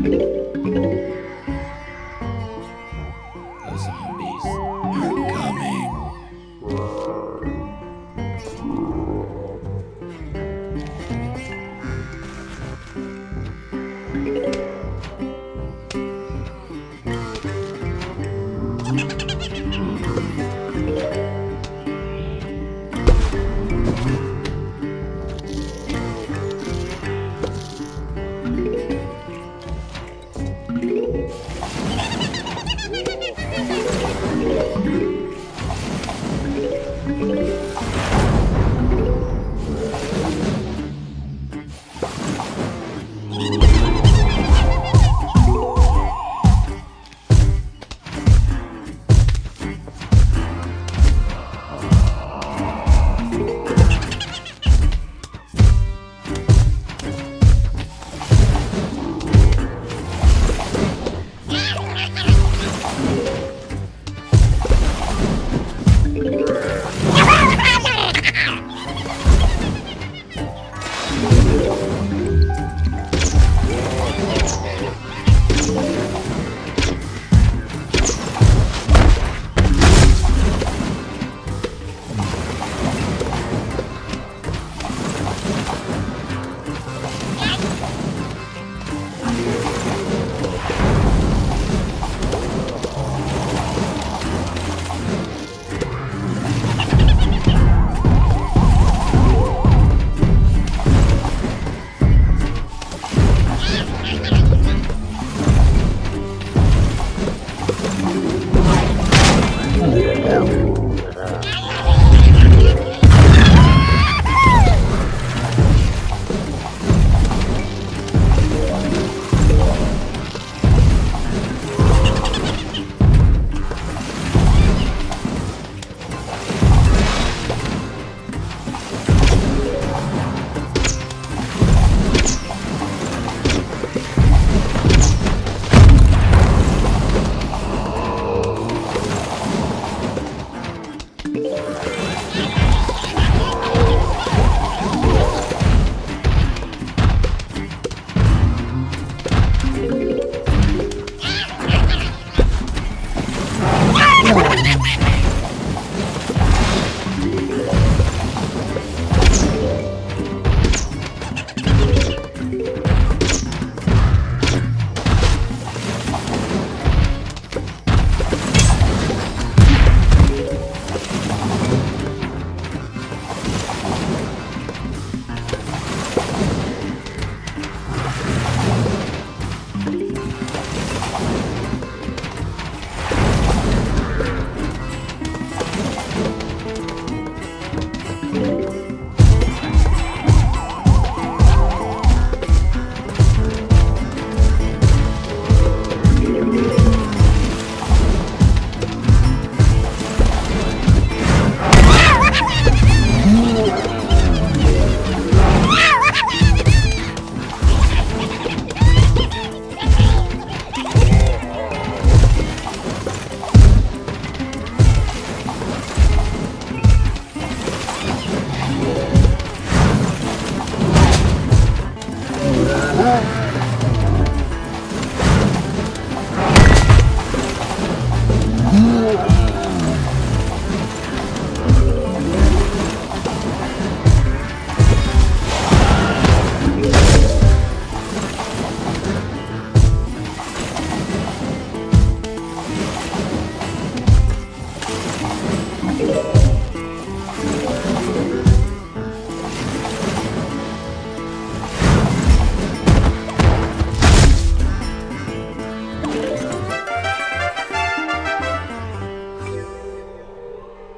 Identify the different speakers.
Speaker 1: thank mm are you Thank you.
Speaker 2: Come on. Oh.